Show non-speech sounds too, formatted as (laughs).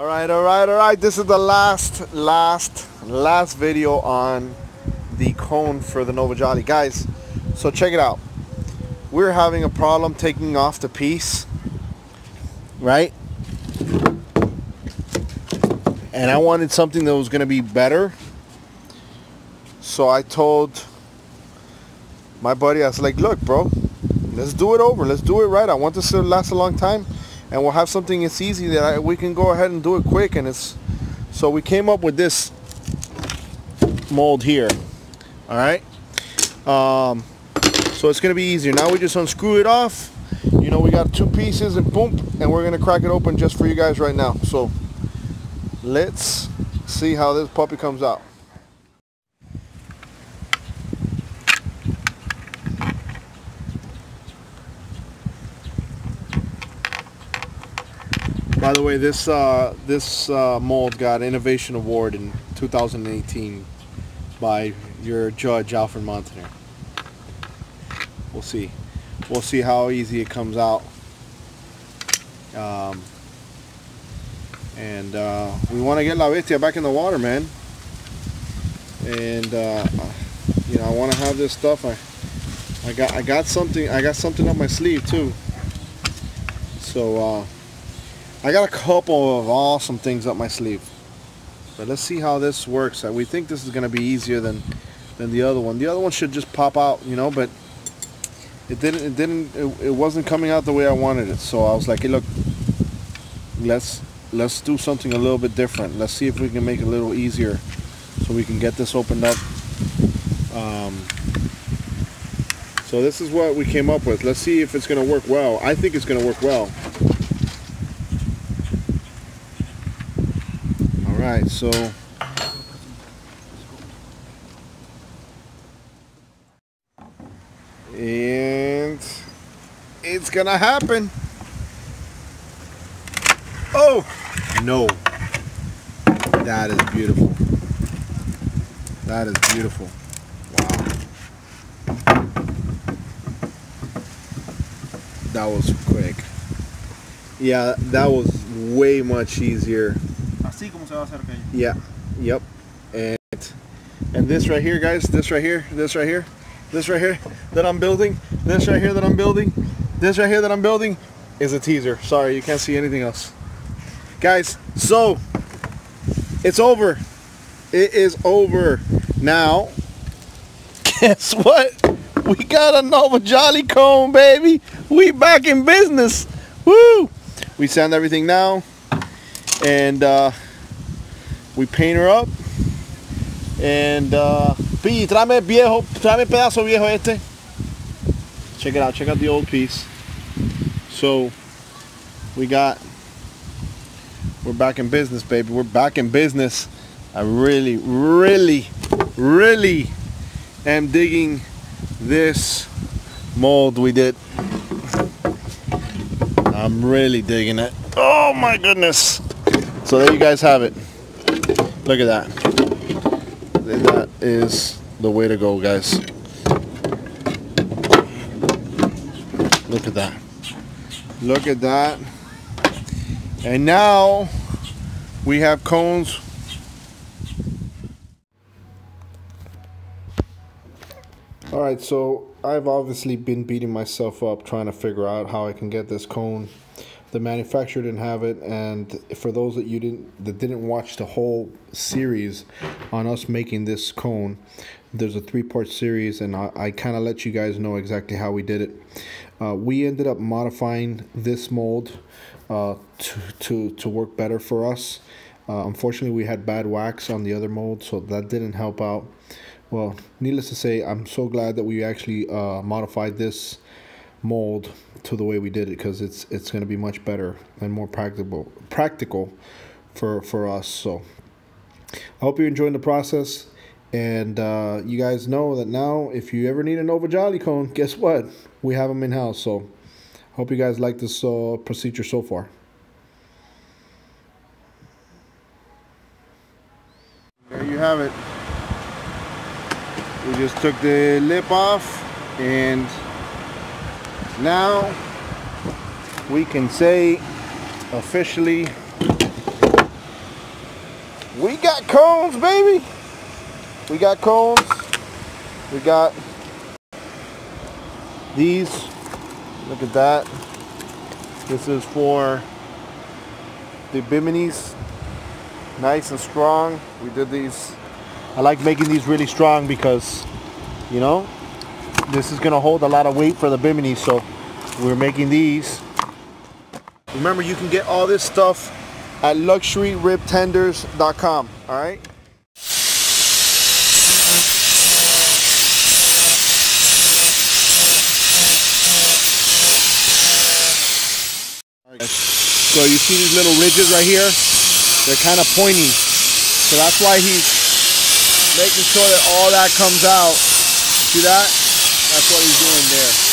All right, all right, all right. This is the last, last, last video on the cone for the Nova Jolly. Guys, so check it out. We're having a problem taking off the piece, right? And I wanted something that was going to be better. So I told my buddy, I was like, look, bro, let's do it over. Let's do it right. I want this to last a long time and we'll have something that's easy that I, we can go ahead and do it quick and it's so we came up with this mold here all right? Um, so it's gonna be easier. Now we just unscrew it off. You know we got two pieces and boom and we're gonna crack it open just for you guys right now. So let's see how this puppy comes out By the way, this uh, this uh, mold got Innovation Award in 2018 by your judge Alfred Montaner. We'll see. We'll see how easy it comes out. Um, and uh, we want to get La Bestia back in the water, man. And uh, you know, I want to have this stuff. I I got I got something I got something up my sleeve too. So. I got a couple of awesome things up my sleeve. But let's see how this works. We think this is going to be easier than than the other one. The other one should just pop out, you know, but it didn't it didn't it, it wasn't coming out the way I wanted it. So I was like, "Hey, look, let's let's do something a little bit different. Let's see if we can make it a little easier so we can get this opened up." Um, so this is what we came up with. Let's see if it's going to work well. I think it's going to work well. Right, so and it's gonna happen. Oh no, that is beautiful. That is beautiful. Wow, that was quick. Yeah, that was way much easier así como se va a hacer. Yeah, yep. And and this right here, guys, this right here, this right here, this right here that I'm building, this right here that I'm building, this right here that I'm building is a teaser. Sorry, you can't see anything else. Guys, so it's over. It is over. Now, (laughs) guess what? We got a Nova Jolly Cone, baby. We back in business. Woo! We sand everything now. And uh, we paint her up. And uh, P, tráeme viejo, tráeme pedazo viejo este. Check it out, check out the old piece. So we got, we're back in business, baby. We're back in business. I really, really, really am digging this mold we did. I'm really digging it. Oh my goodness. So there you guys have it. Look at that. That is the way to go, guys. Look at that. Look at that. And now we have cones. All right, so I've obviously been beating myself up trying to figure out how I can get this cone the manufacturer didn't have it and for those that you didn't that didn't watch the whole series on us making this cone there's a three part series and i, I kind of let you guys know exactly how we did it. Uh, we ended up modifying this mold uh, to, to, to work better for us. Uh, unfortunately we had bad wax on the other mold so that didn't help out. Well needless to say i'm so glad that we actually uh, modified this mold to the way we did it because it's it's going to be much better and more practical practical for for us so. I hope you're enjoying the process and uh, you guys know that now if you ever need a nova jolly cone guess what? We have them in house so. Hope you guys like this uh, procedure so far. There you have it. We just took the lip off and now we can say officially We got cones, baby. We got cones. We got these. Look at that. This is for the biminis. Nice and strong. We did these. I like making these really strong because, you know, this is going to hold a lot of weight for the bimini. So we're making these. Remember, you can get all this stuff at luxuryribtenders.com. All right. So you see these little ridges right here? They're kind of pointy. So that's why he's making sure that all that comes out. See that? That's what he's doing there.